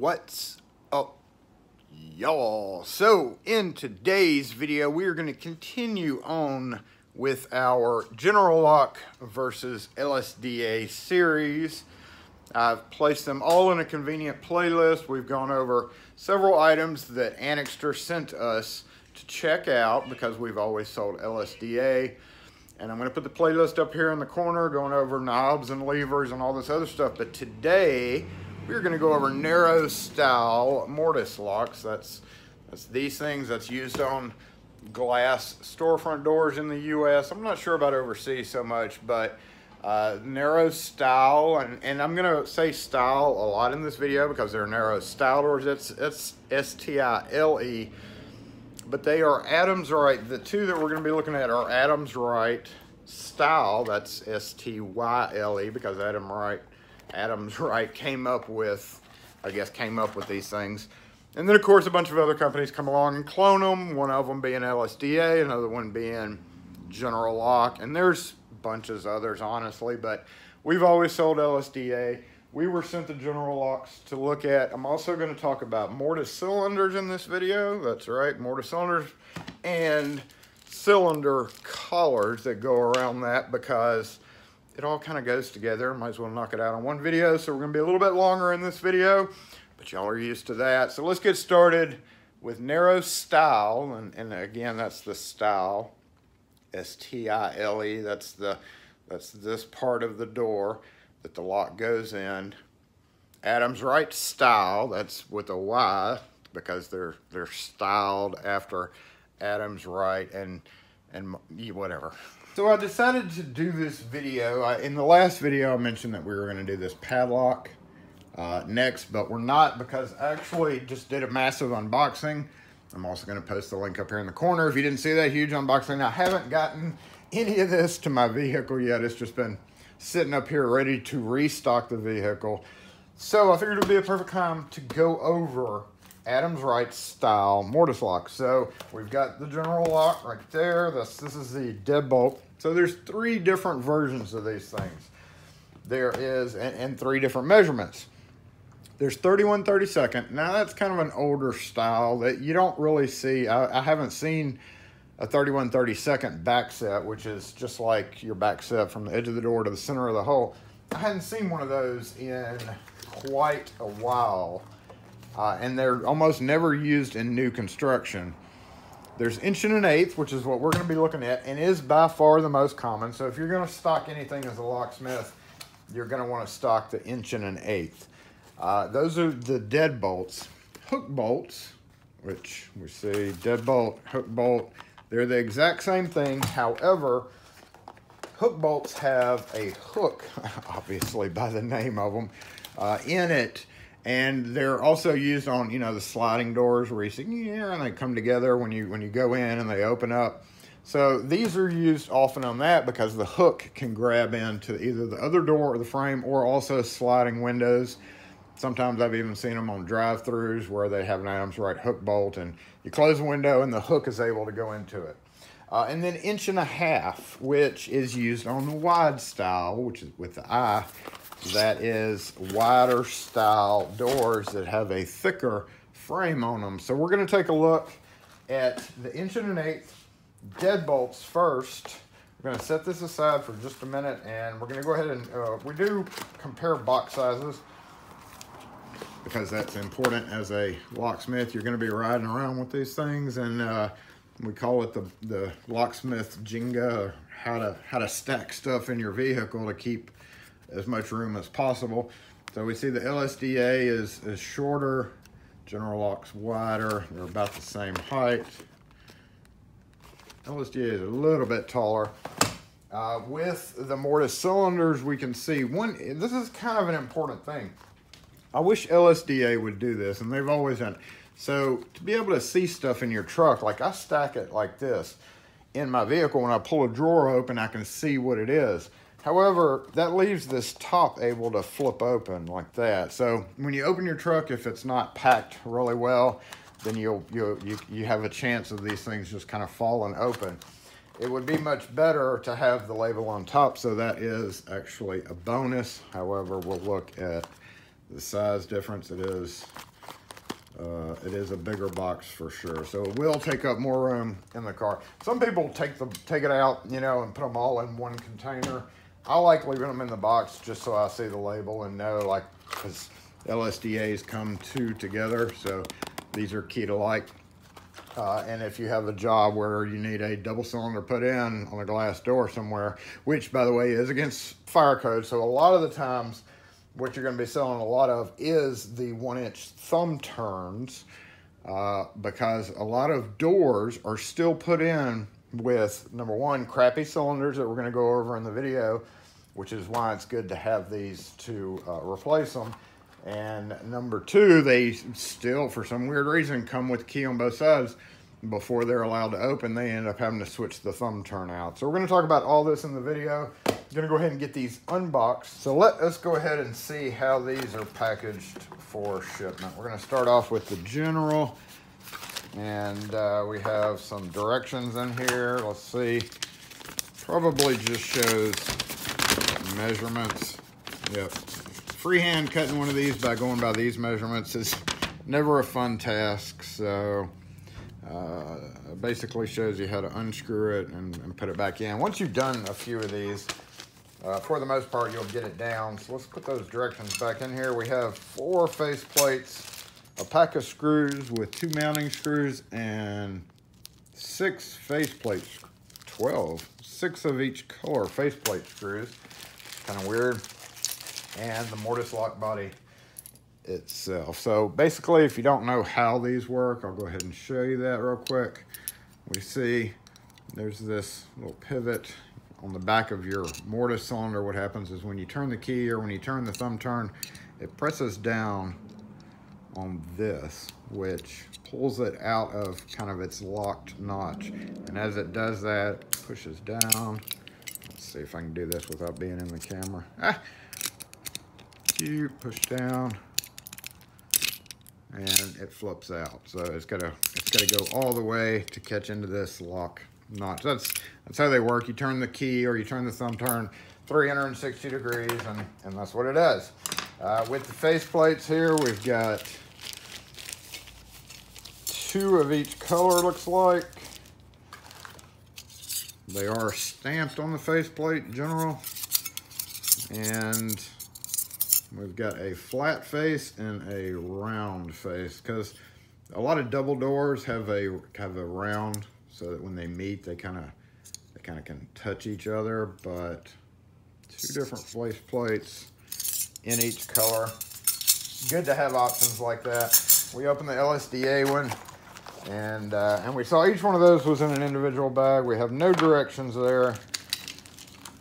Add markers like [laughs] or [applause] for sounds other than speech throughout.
What's up, y'all? So, in today's video, we are going to continue on with our General Lock versus LSDA series. I've placed them all in a convenient playlist. We've gone over several items that Anixter sent us to check out because we've always sold LSDA. And I'm going to put the playlist up here in the corner going over knobs and levers and all this other stuff. But today, we're going to go over narrow stile mortise locks. That's, that's these things that's used on glass storefront doors in the U.S. I'm not sure about overseas so much, but uh, narrow stile, and, and I'm going to say style a lot in this video because they're narrow stile doors. It's, it's S-T-I-L-E, but they are Adams Rite. The two that we're going to be looking at are Adams Rite style. That's S-T-Y-L-E because Adam Rite Adams [laughs] Rite came up with, I guess, came up with these things. And then, of course, a bunch of other companies come along and clone them, one of them being LSDA, another one being General Lock, and there's bunches of others, honestly, but we've always sold LSDA. We were sent the General Locks to look at. I'm also going to talk about mortise cylinders in this video. That's right, mortise cylinders and cylinder collars that go around that because it all kind of goes together. Might as well knock it out on one video. So we're gonna be a little bit longer in this video, but y'all are used to that. So let's get started with narrow stile. And, and again, that's the stile, S-T-I-L-E. That's the that's this part of the door that the lock goes in. Adams Rite style, that's with a Y because they're they're styled after Adams Rite and and whatever. So I decided to do this video. I, in the last video, I mentioned that we were going to do this padlock uh, next, but we're not because I actually just did a massive unboxing. I'm also going to post the link up here in the corner. If you didn't see that huge unboxing, I haven't gotten any of this to my vehicle yet. It's just been sitting up here ready to restock the vehicle. So I figured it would be a perfect time to go over Adams Rite style mortise lock. So we've got the general lock right there. This, this is the deadbolt. So there's three different versions of these things. There is, and, and three different measurements. There's 31 32nd. Now that's kind of an older style that you don't really see. I, I haven't seen a 31 32nd back set, which is just like your back set from the edge of the door to the center of the hole. I hadn't seen one of those in quite a while uh, and they're almost never used in new construction. There's inch and an eighth, which is what we're going to be looking at, and is by far the most common. So if you're going to stock anything as a locksmith, you're going to want to stock the inch and an eighth. Uh, those are the dead bolts. Hook bolts, which we see deadbolt, hook bolt, they're the exact same thing. However, hook bolts have a hook, [laughs] obviously by the name of them, uh, in it and they're also used on you know the sliding doors where you see yeah and they come together when you when you go in and they open up. So these are used often on that because the hook can grab into either the other door or the frame or also sliding windows. Sometimes i've even seen them on drive-throughs where they have an Adams Rite hook bolt and you close the window and the hook is able to go into it. Uh, and then inch and a half which is used on the wide stile which is with the eye that is wider stile doors that have a thicker frame on them. So we're going to take a look at the inch and an eighth deadbolts first. We're going to set this aside for just a minute and we're going to go ahead and uh, we do compare box sizes because that's important as a locksmith. You're going to be riding around with these things and uh, we call it the, the locksmith Jenga, how to, how to stack stuff in your vehicle to keep as much room as possible. So we see the LSDA is, is shorter, General Lock's wider, they're about the same height. LSDA is a little bit taller. Uh, with the mortise cylinders, we can see one, this is kind of an important thing. I wish LSDA would do this, and they've always done. So to be able to see stuff in your truck, like I stack it like this in my vehicle, when I pull a drawer open, I can see what it is. However, that leaves this top able to flip open like that. So when you open your truck, if it's not packed really well, then you'll, you'll you, you have a chance of these things just kind of falling open. It would be much better to have the label on top, so that is actually a bonus. However, we'll look at the size difference. It is uh, it is a bigger box for sure. So it will take up more room in the car. Some people take the take it out, you know, and put them all in one container. I like leaving them in the box just so I see the label and know, like, because LSDAs come two together. So these are key to like. Uh, and if you have a job where you need a double cylinder put in on a glass door somewhere, which by the way is against fire code. So a lot of the times what you're going to be selling a lot of is the one inch thumb turns uh, because a lot of doors are still put in with number one crappy cylinders that we're going to go over in the video which is why it's good to have these to uh, replace them and number two they still for some weird reason come with key on both sides. Before they're allowed to open they end up having to switch the thumb turn out so we're going to talk about all this in the video. I'm gonna go ahead and get these unboxed. So let us go ahead and see how these are packaged for shipment. We're gonna start off with the general and uh, we have some directions in here. Let's see, probably just shows measurements. Yep, freehand cutting one of these by going by these measurements is never a fun task. So uh, basically shows you how to unscrew it and, and, put it back in. Once you've done a few of these, uh, for the most part, you'll get it down. So let's put those directions back in here. We have four face plates, a pack of screws with two mounting screws, and six face plates, 12. Six of each color faceplate screws. Kind of weird. And the mortise lock body itself. So basically, if you don't know how these work, I'll go ahead and show you that real quick. We see there's this little pivot on the back of your mortise cylinder, what happens is when you turn the key or when you turn the thumb turn, it presses down on this, which pulls it out of kind of its locked notch. And as it does that, pushes down. Let's see if I can do this without being in the camera. Ah! You push down and it flips out. So it's gotta, it's gotta go all the way to catch into this lock notch. That's that's how they work. You turn the key or you turn the thumb turn 360 degrees and, and that's what it does. Uh, with the face plates here, we've got two of each color looks like. They are stamped on the faceplate in general. And we've got a flat face and a round face because a lot of double doors have a have a round so that when they meet, they kind of they kind of can touch each other. But two different face plates in each color. Good to have options like that. We opened the LSDA one, and uh, and we saw each one of those was in an individual bag. We have no directions there,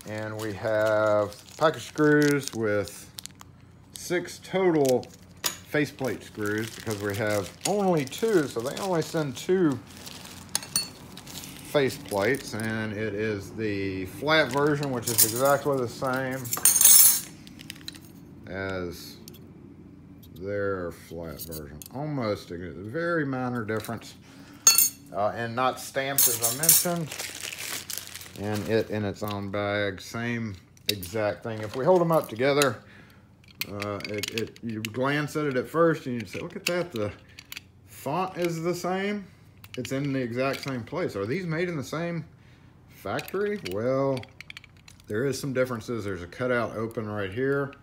and we have pack of screws with six total faceplate screws because we have only two, so they only send two face plates and it is the flat version which is exactly the same as their flat version almost a very minor difference uh, and not stamped as I mentioned and it in its own bag same exact thing if we hold them up together uh, it, it you glance at it at first and you say look at that the font is the same it's in the exact same place. Are these made in the same factory? Well, there is some differences. There's a cutout open right here.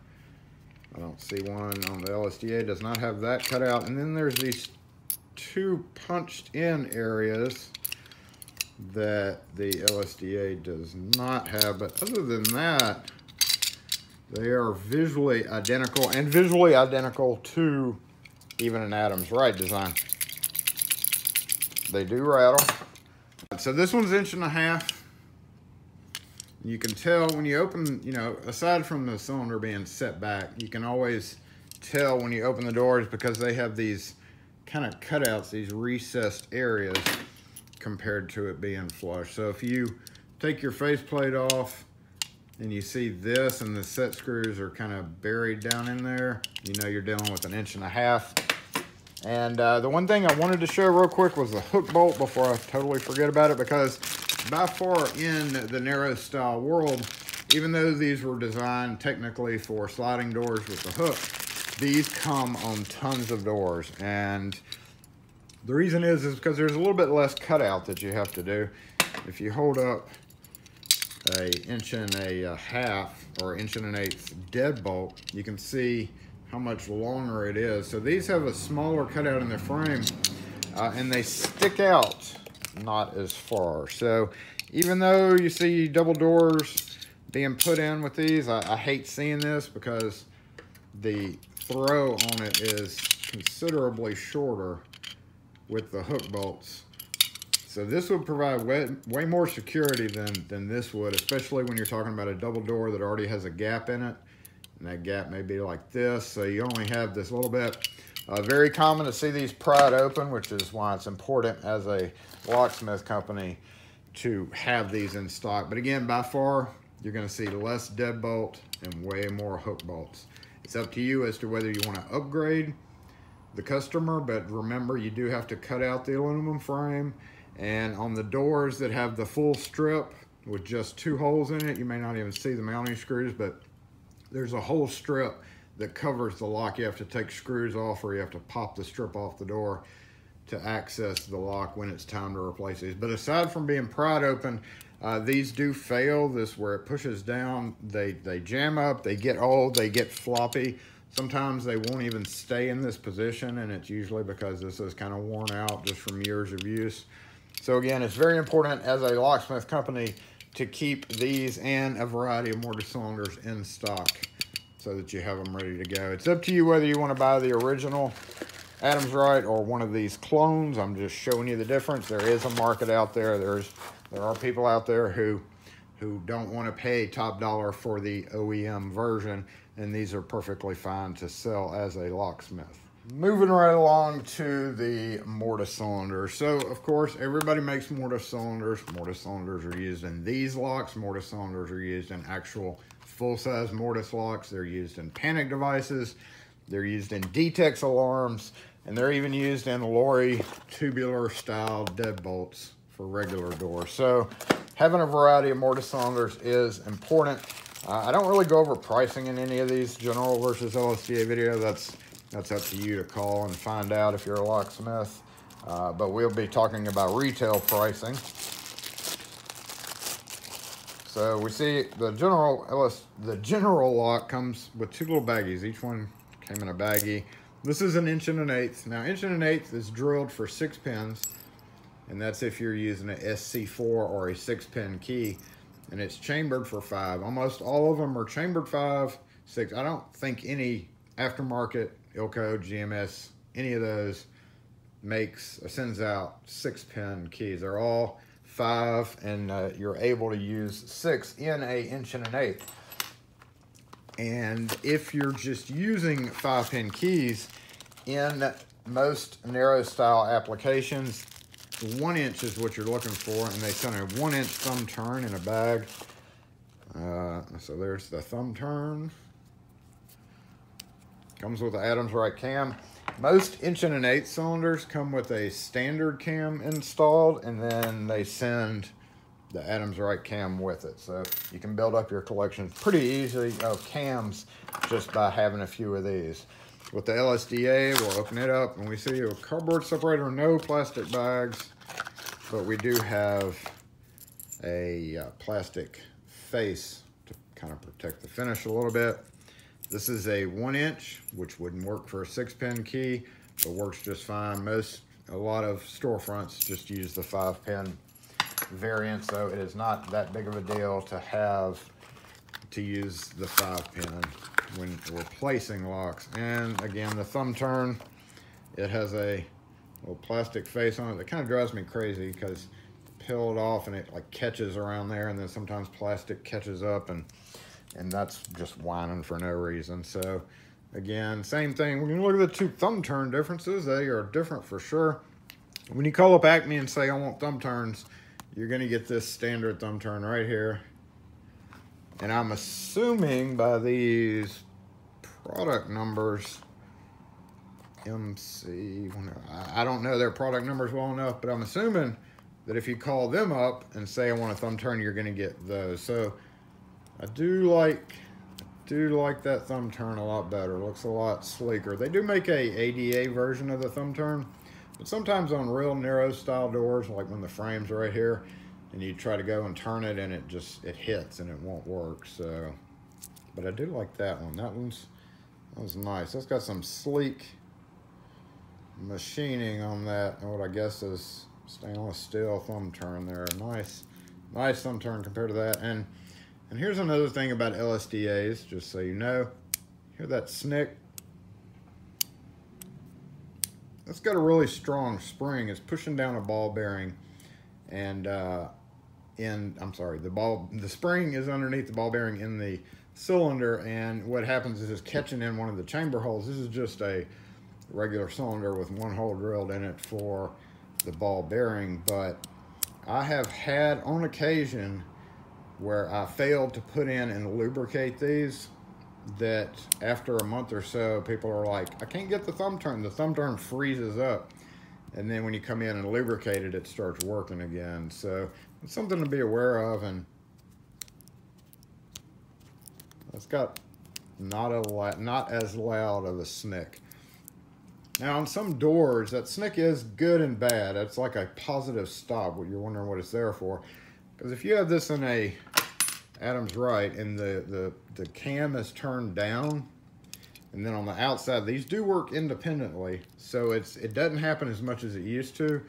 I don't see one on the LSDA. does not have that cutout. And then there's these two punched in areas that the LSDA does not have. But other than that, they are visually identical and visually identical to even an Adams Rite design. They do rattle. So this one's inch and a half. You can tell when you open, you know, aside from the cylinder being set back, you can always tell when you open the doors because they have these kind of cutouts, these recessed areas compared to it being flush. So if you take your faceplate off and you see this and the set screws are kind of buried down in there, you know you're dealing with an inch and a half. And uh, the one thing I wanted to show real quick was the hook bolt before I totally forget about it because by far in the narrow stile world, even though these were designed technically for sliding doors with the hook, these come on tons of doors. And the reason is, is because there's a little bit less cutout that you have to do. If you hold up a inch and a, a half or inch and an eighth deadbolt, you can see how much longer it is. So these have a smaller cutout in the frame uh, and they stick out not as far. So even though you see double doors being put in with these, I, I hate seeing this because the throw on it is considerably shorter with the hook bolts. So this would provide way, way more security than, than this would, especially when you're talking about a double door that already has a gap in it. And that gap may be like this, so you only have this little bit. Uh, very common to see these pried open, which is why it's important as a locksmith company to have these in stock. But again, by far, you're gonna see less deadbolt and way more hook bolts. It's up to you as to whether you wanna upgrade the customer, but remember you do have to cut out the aluminum frame and on the doors that have the full strip with just two holes in it, you may not even see the mounting screws, but there's a whole strip that covers the lock. You have to take screws off or you have to pop the strip off the door to access the lock when it's time to replace these. But aside from being pried open, uh, these do fail. This where it pushes down, they, they jam up, they get old, they get floppy. Sometimes they won't even stay in this position and it's usually because this is kind of worn out just from years of use. So again, it's very important as a locksmith company to keep these and a variety of mortise cylinders in stock so that you have them ready to go. It's up to you whether you want to buy the original Adams Rite or one of these clones. I'm just showing you the difference. There is a market out there. There's There are people out there who, who don't want to pay top dollar for the OEM version, and these are perfectly fine to sell as a locksmith. Moving right along to the mortise cylinder. So, of course, everybody makes mortise cylinders. Mortise cylinders are used in these locks. Mortise cylinders are used in actual full-size mortise locks. They're used in panic devices. They're used in Detex alarms. And they're even used in Lori tubular style deadbolts for regular doors. So having a variety of mortise cylinders is important. Uh, I don't really go over pricing in any of these general versus LSDA video. That's that's up to you to call and find out if you're a locksmith. Uh, but we'll be talking about retail pricing. So we see the general LS, the general lock comes with two little baggies. Each one came in a baggie. This is an inch and an eighth. Now inch and an eighth is drilled for six pins. And that's if you're using an SC4 or a six pin key. And it's chambered for five. Almost all of them are chambered five, six. I don't think any aftermarket Ilco, GMS, any of those makes or sends out six pin keys. They're all five and uh, you're able to use six in a inch and an eighth. And if you're just using five pin keys in most narrow stile applications, one inch is what you're looking for and they send a one inch thumb turn in a bag. Uh, so there's the thumb turn. Comes with the Adams Rite cam. Most inch and an eighth cylinders come with a standard cam installed and then they send the Adams Rite cam with it. So you can build up your collection pretty easily of cams just by having a few of these. With the LSDA, we'll open it up and we see a cardboard separator, no plastic bags, but we do have a uh, plastic face to kind of protect the finish a little bit. This is a one inch, which wouldn't work for a six pin key, but works just fine. Most, a lot of storefronts just use the five pin variant, so it is not that big of a deal to have to use the five pin when replacing locks. And again, the thumb turn, it has a little plastic face on it that kind of drives me crazy because peel it off and it like catches around there and then sometimes plastic catches up and and that's just whining for no reason. So again, same thing. When you look at the two thumb turn differences, they are different for sure. When you call up Acme and say, I want thumb turns, you're gonna get this standard thumb turn right here. And I'm assuming by these product numbers, MC, I don't know their product numbers well enough, but I'm assuming that if you call them up and say I want a thumb turn, you're gonna get those. So I do like do like that thumb turn a lot better. Looks a lot sleeker. They do make a ADA version of the thumb turn, but sometimes on real narrow stile doors, like when the frame's right here, and you try to go and turn it and it just, it hits and it won't work. So, but I do like that one. That one's, that was nice. That's got some sleek machining on that, and what I guess is stainless steel thumb turn there. Nice, nice thumb turn compared to that. And and here's another thing about LSDAs, just so you know. Hear that snick? That's got a really strong spring. It's pushing down a ball bearing. And uh, in, I'm sorry, the ball, the spring is underneath the ball bearing in the cylinder. And what happens is it's catching in one of the chamber holes. This is just a regular cylinder with one hole drilled in it for the ball bearing. But I have had on occasion where I failed to put in and lubricate these that after a month or so, people are like, I can't get the thumb turn. The thumb turn freezes up. And then when you come in and lubricate it, it starts working again. So it's something to be aware of. And it's got not a lot not as loud of a snick. Now on some doors, that snick is good and bad. It's like a positive stop. What you're wondering what it's there for. Because if you have this in a, Adams Rite, and the, the, the cam is turned down, and then on the outside, these do work independently. So it's it doesn't happen as much as it used to.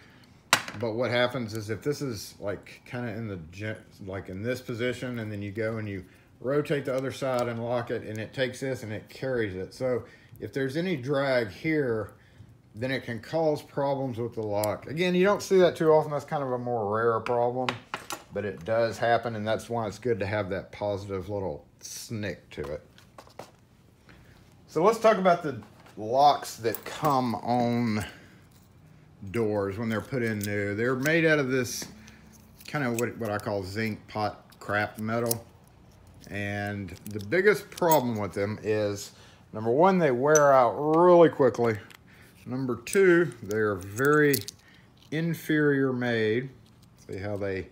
But what happens is if this is like kind of in the, like in this position, and then you go and you rotate the other side and lock it, and it takes this and it carries it. So if there's any drag here, then it can cause problems with the lock. Again, you don't see that too often. That's kind of a more rare problem but it does happen and that's why it's good to have that positive little snick to it. So let's talk about the locks that come on doors when they're put in new. They're made out of this kind of what, what I call zinc pot crap metal. And the biggest problem with them is, number one, they wear out really quickly. Number two, they're very inferior made. See how they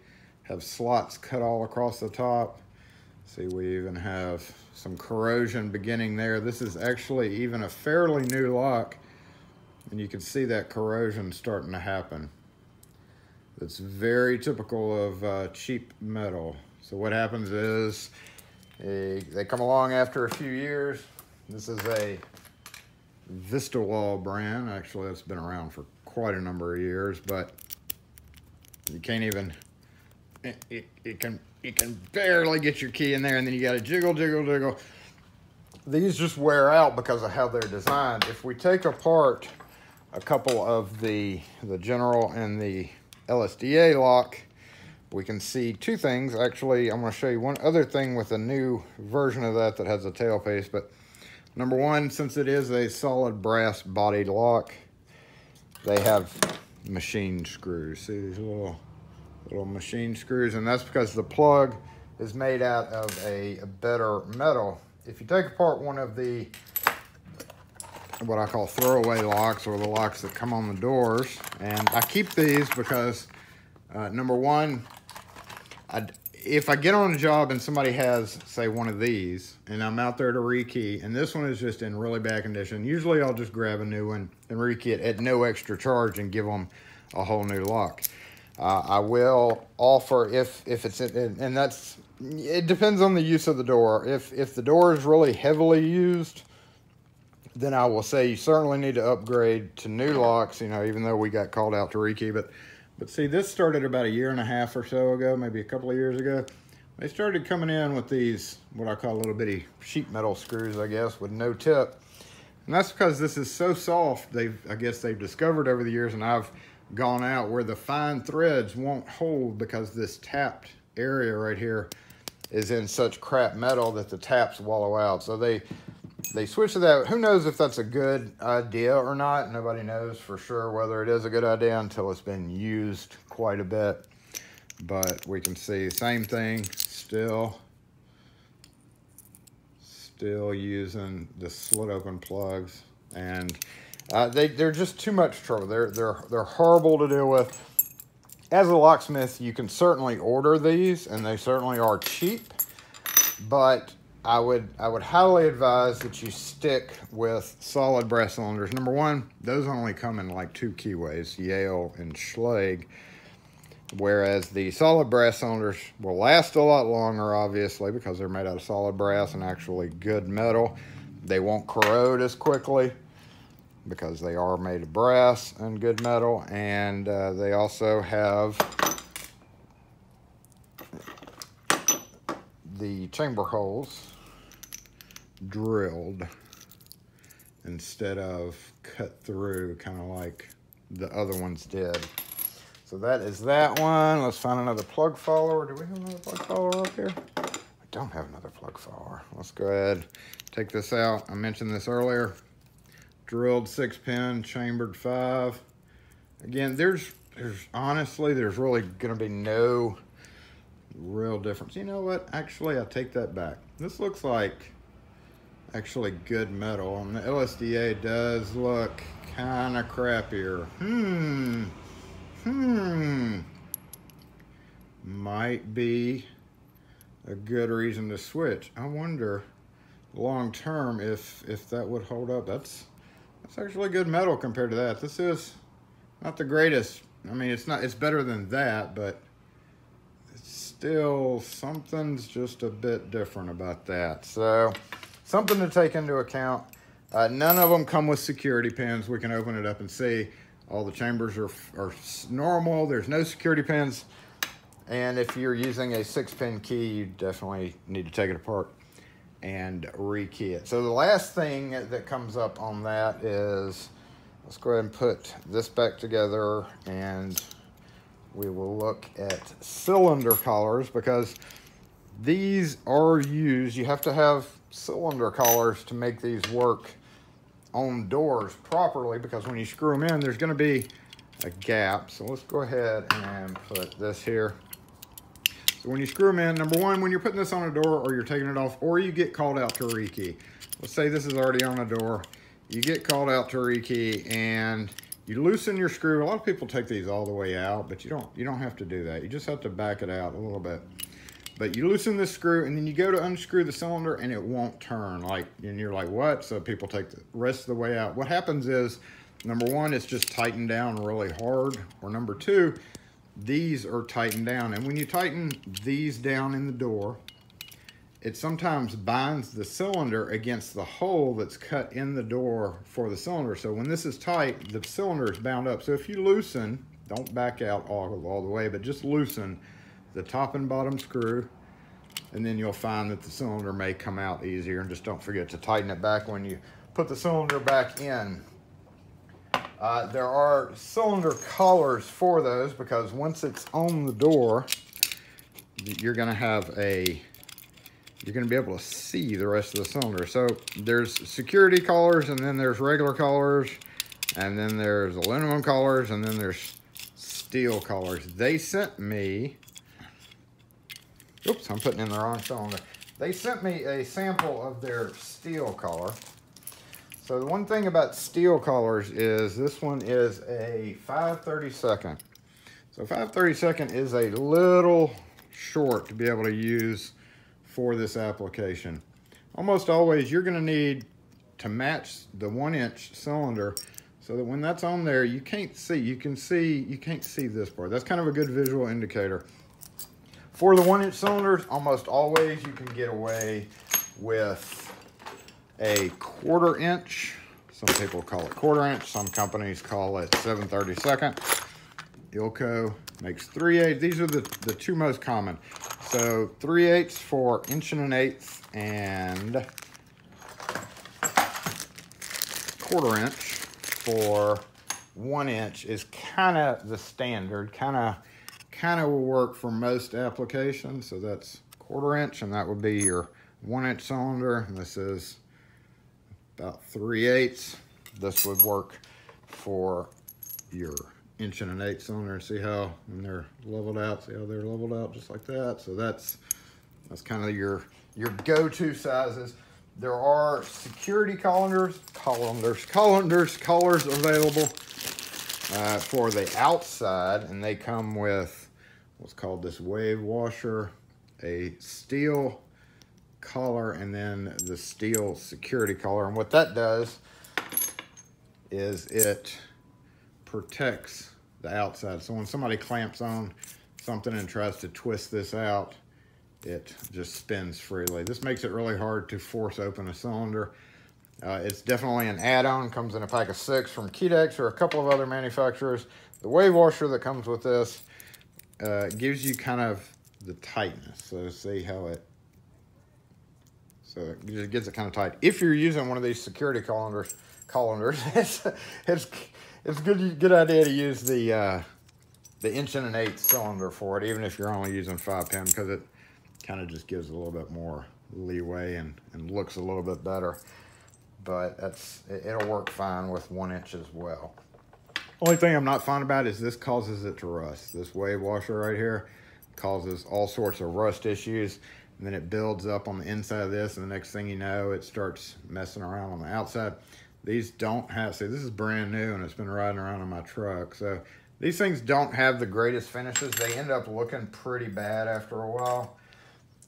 have slots cut all across the top. See, we even have some corrosion beginning there. This is actually even a fairly new lock, and you can see that corrosion starting to happen. That's very typical of uh, cheap metal. So what happens is a, they come along after a few years. This is a Vistawall brand. Actually, that's been around for quite a number of years, but you can't even it, it, can you can barely get your key in there and then you got to jiggle, jiggle, jiggle. These just wear out because of how they're designed. If we take apart a couple of the, the General and the LSDA lock, we can see two things. Actually, I'm going to show you one other thing with a new version of that that has a tail piece. But number one, since it is a solid brass bodied lock, they have machine screws. See these little little machine screws, and that's because the plug is made out of a, a better metal. If you take apart one of the what I call throwaway locks or the locks that come on the doors. And I keep these because uh, number one, I, if I get on a job and somebody has, say, one of these, and I'm out there to rekey, and this one is just in really bad condition, usually I'll just grab a new one and rekey it at no extra charge and give them a whole new lock. Uh, I will offer if if it's in, and that's it depends on the use of the door. If if the door is really heavily used, then I will say you certainly need to upgrade to new locks. You know, even though we got called out to rekey, but but see, this started about a year and a half or so ago, maybe a couple of years ago. They started coming in with these what I call little bitty sheet metal screws, I guess, with no tip. And that's because this is so soft. They've I guess they've discovered over the years, and I've gone out where the fine threads won't hold because this tapped area right here is in such crap metal that the taps wallow out. So they they switch to that. Who knows if that's a good idea or not? Nobody knows for sure whether it is a good idea until it's been used quite a bit. But we can see same thing still still using the slit open plugs and uh, they, they're just too much trouble. They're, they're, they're horrible to deal with. As a locksmith, you can certainly order these, and they certainly are cheap. But I would I would highly advise that you stick with solid brass cylinders. Number one, those only come in like two keyways, Yale and Schlage. Whereas the solid brass cylinders will last a lot longer, obviously, because they're made out of solid brass and actually good metal. They won't corrode as quickly because they are made of brass and good metal. And uh, they also have the chamber holes drilled instead of cut through, kind of like the other ones did. So that is that one. Let's find another plug follower. Do we have another plug follower up here? I don't have another plug follower. Let's go ahead, take this out. I mentioned this earlier. Drilled six pin, chambered five. Again, there's, there's honestly, there's really gonna be no real difference. You know what? Actually, I take that back. This looks like actually good metal. And the LSDA does look kind of crappier. Hmm. Hmm. Might be a good reason to switch. I wonder long term if if that would hold up. That's that's actually good metal compared to that. This is not the greatest. I mean, it's not. It's better than that, but it's still something's just a bit different about that. So something to take into account. Uh, none of them come with security pins. We can open it up and see. All the chambers are, are normal. There's no security pins. And if you're using a six pin key, you definitely need to take it apart and rekey it. So the last thing that comes up on that is, let's go ahead and put this back together and we will look at cylinder collars because these are used, you have to have cylinder collars to make these work on doors properly because when you screw them in, there's gonna be a gap. So let's go ahead and put this here. So when you screw them in, number one, when you're putting this on a door or you're taking it off or you get called out to rekey. Let's say this is already on a door. You get called out to rekey and you loosen your screw. A lot of people take these all the way out, but you don't, you don't have to do that. You just have to back it out a little bit. But you loosen the screw and then you go to unscrew the cylinder and it won't turn. Like, and you're like, what? So people take the rest of the way out. What happens is, number one, it's just tightened down really hard. Or number two, these are tightened down. And when you tighten these down in the door, it sometimes binds the cylinder against the hole that's cut in the door for the cylinder. So when this is tight, the cylinder is bound up. So if you loosen, don't back out all, all the way, but just loosen, the top and bottom screw, and then you'll find that the cylinder may come out easier. And just don't forget to tighten it back when you put the cylinder back in. Uh, there are cylinder collars for those because once it's on the door, you're gonna have a, you're gonna be able to see the rest of the cylinder. So there's security collars and then there's regular collars and then there's aluminum collars and then there's steel collars. They sent me Oops, I'm putting in the wrong cylinder. They sent me a sample of their steel collar. So the one thing about steel collars is this one is a 532nd. So 532nd is a little short to be able to use for this application. Almost always you're gonna need to match the one inch cylinder so that when that's on there, you can't see, you can see, you can't see this part. That's kind of a good visual indicator. For the one inch cylinders, almost always you can get away with a quarter inch. Some people call it quarter inch. Some companies call it 732nd. Ilco makes 3 8 These are the, the two most common. So 3 eighths for inch and an eighth and quarter inch for one inch is kind of the standard, kind of kind of will work for most applications. So that's quarter inch and that would be your one inch cylinder. And this is about 3 eighths. This would work for your inch and an eighth cylinder. See how when they're leveled out, see how they're leveled out just like that. So that's that's kind of your your go-to sizes. There are security colanders, colanders, colanders, collars available uh, for the outside, and they come with what's called this wave washer, a steel collar and then the steel security collar. And what that does is it protects the outside. So when somebody clamps on something and tries to twist this out, it just spins freely. This makes it really hard to force open a cylinder. Uh, it's definitely an add-on, comes in a pack of six from Kedex or a couple of other manufacturers. The wave washer that comes with this uh, gives you kind of the tightness. So see how it, so it just gets it kind of tight. If you're using one of these security colanders, colanders, [laughs] it's, it's, it's good, good idea to use the, uh, the inch and an eighth cylinder for it, even if you're only using five pin, because it kind of just gives a little bit more leeway and, and looks a little bit better. But that's it'll work fine with one inch as well. Only thing I'm not fond about is this causes it to rust. This wave washer right here causes all sorts of rust issues. And then it builds up on the inside of this. And the next thing you know, it starts messing around on the outside. These don't have, see, this is brand new and it's been riding around on my truck. So these things don't have the greatest finishes. They end up looking pretty bad after a while.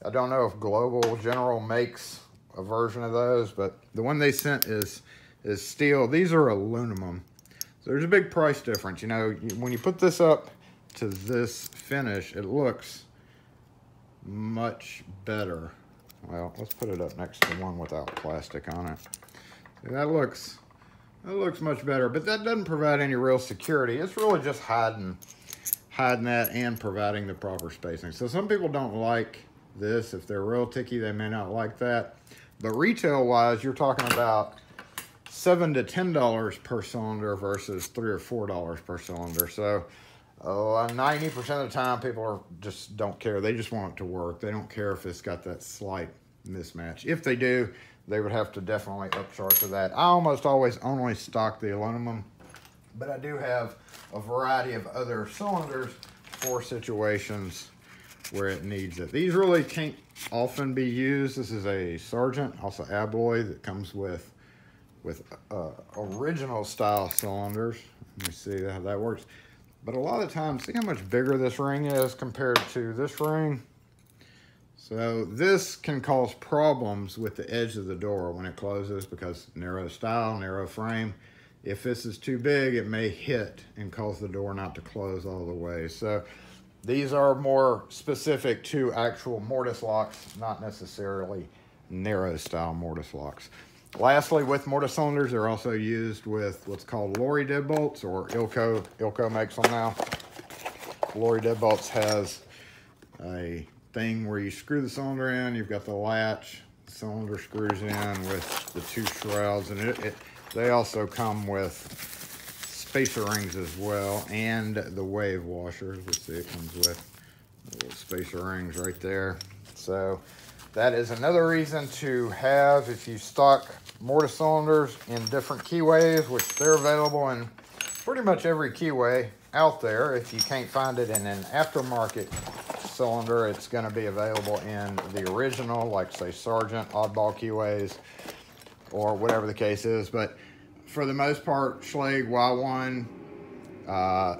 I don't know if Global General makes a version of those, but the one they sent is is steel. These are aluminum. So there's a big price difference. You know, when you put this up to this finish, it looks much better. Well, let's put it up next to one without plastic on it. See, that looks that looks much better, but that doesn't provide any real security. It's really just hiding hiding that and providing the proper spacing. So some people don't like this. If they're real ticky, they may not like that. But retail wise, you're talking about seven to ten dollars per cylinder versus three or four dollars per cylinder. So oh, 90% of the time people are just don't care. They just want it to work. They don't care if it's got that slight mismatch. If they do, they would have to definitely upcharge for that. I almost always only stock the aluminum, but I do have a variety of other cylinders for situations where it needs it. These really can't often be used. This is a Sargent, Assa Abloy, that comes with with uh, original style cylinders. Let me see how that works. But a lot of times, see how much bigger this ring is compared to this ring? So this can cause problems with the edge of the door when it closes because narrow stile, narrow frame. If this is too big, it may hit and cause the door not to close all the way. So these are more specific to actual mortise locks, not necessarily narrow stile mortise locks. Lastly, with mortise cylinders, they're also used with what's called Lori deadbolts, or Ilco, Ilco makes them now. Lori deadbolts has a thing where you screw the cylinder in, you've got the latch, the cylinder screws in with the two shrouds, and it, it they also come with spacer rings as well and the wave washers. Let's see, it comes with little spacer rings right there. So that is another reason to have, if you stock mortise cylinders in different keyways, which they're available in pretty much every keyway out there. If you can't find it in an aftermarket cylinder, it's gonna be available in the original, like say Sargent, Oddball keyways, or whatever the case is. But for the most part, Schlage Y1, uh,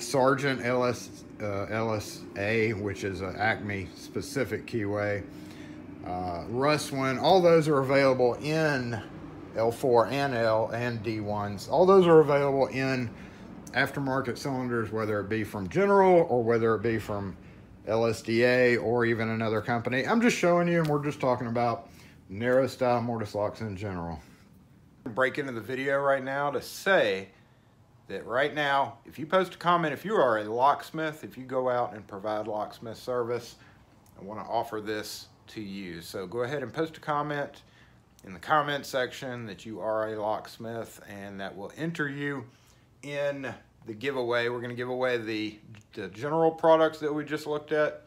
Sargent LS, uh, LSA, which is an Acme specific keyway, uh, Russwin, all those are available in L4 and L and D1s. All those are available in aftermarket cylinders, whether it be from General or whether it be from LSDA or even another company. I'm just showing you and we're just talking about narrow stile mortise locks in general break into the video right now to say that right now, if you post a comment, if you are a locksmith, if you go out and provide locksmith service, I want to offer this to you. So go ahead and post a comment in the comment section that you are a locksmith and that will enter you in the giveaway. We're going to give away the, the general products that we just looked at,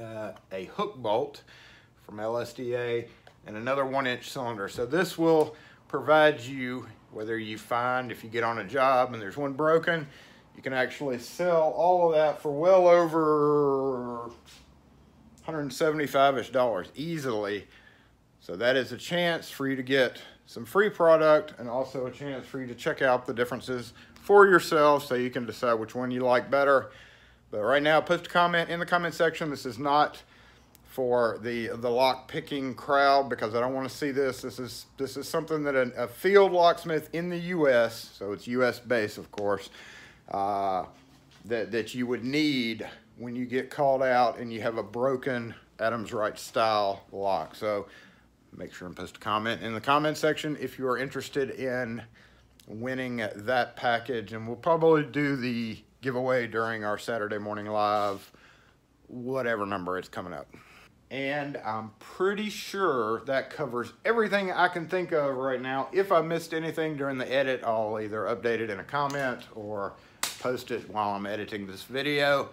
uh, a hook bolt from LSDA, and another one inch cylinder. So this will provide you, whether you find if you get on a job and there's one broken, you can actually sell all of that for well over 175-ish dollars easily. So that is a chance for you to get some free product and also a chance for you to check out the differences for yourself so you can decide which one you like better. But right now, post a comment in the comment section. This is not for the the lock picking crowd because I don't want to see this. This is this is something that a, a field locksmith in the U.S. so it's U.S. based, of course, uh, that that you would need when you get called out and you have a broken Adams Rite style lock. So make sure and post a comment in the comment section if you are interested in winning that package. And we'll probably do the giveaway during our Saturday morning live whatever number it's coming up. And I'm pretty sure that covers everything I can think of right now. If I missed anything during the edit I'll either update it in a comment or post it while I'm editing this video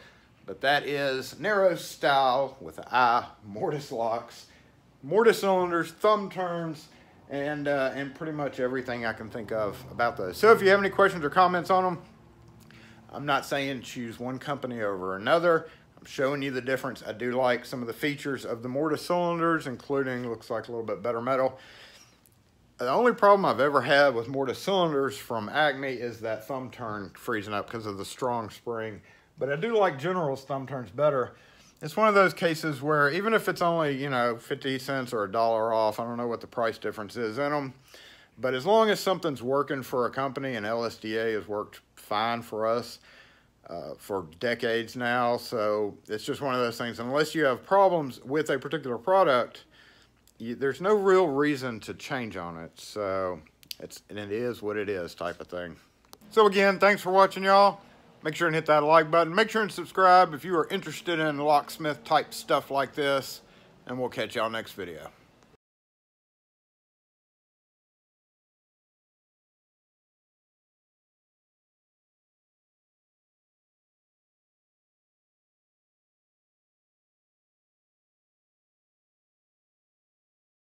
but that is narrow stile with eye mortise locks mortise cylinders thumb turns and, uh, and pretty much everything I can think of about those. So if you have any questions or comments on them, I'm not saying choose one company over another. I'm showing you the difference. I do like some of the features of the mortise cylinders, including looks like a little bit better metal. The only problem I've ever had with mortise cylinders from Acme is that thumb turn freezing up because of the strong spring. But I do like General's thumb turns better it's one of those cases where even if it's only, you know, 50 cents or a dollar off, I don't know what the price difference is in them, but as long as something's working for a company and LSDA has worked fine for us uh, for decades now, so it's just one of those things. Unless you have problems with a particular product, you, there's no real reason to change on it. So it's, and it is what it is type of thing. So again, thanks for watching y'all. Make sure and hit that like button. Make sure and subscribe if you are interested in locksmith type stuff like this. And we'll catch y'all next video.